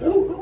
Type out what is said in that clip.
Who,